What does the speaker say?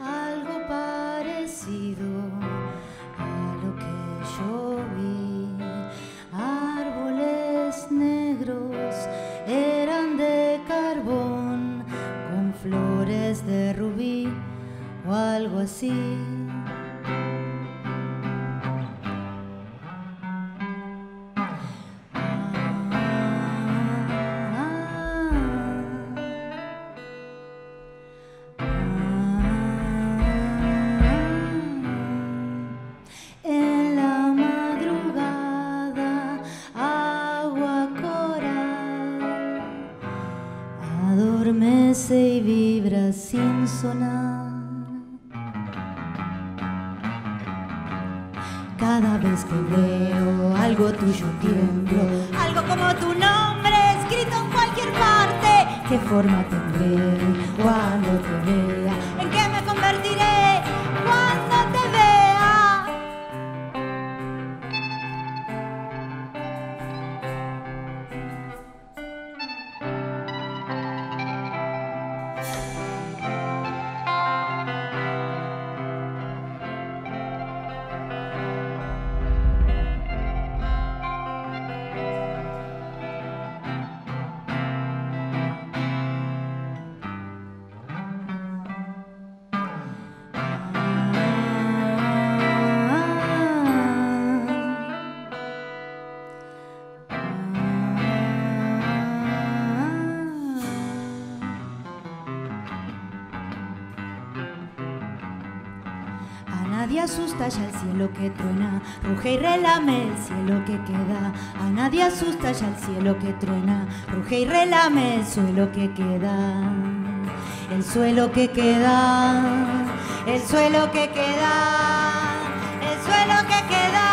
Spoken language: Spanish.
algo parecido a lo que yo vi. Árboles negros eran de carbón con flores de rubí o algo así. Adormece y vibra sin sonar. Cada vez que veo algo tuyo tiemblo, algo como tu nombre escrito en cualquier parte. ¿Qué forma tendré cuando te vea? ¿En qué me convertiré nadie asusta ya el cielo que truena, ruge y relame el cielo que queda. A nadie asusta ya el cielo que truena, ruge y relame el suelo que queda. El suelo que queda, el suelo que queda, el suelo que queda.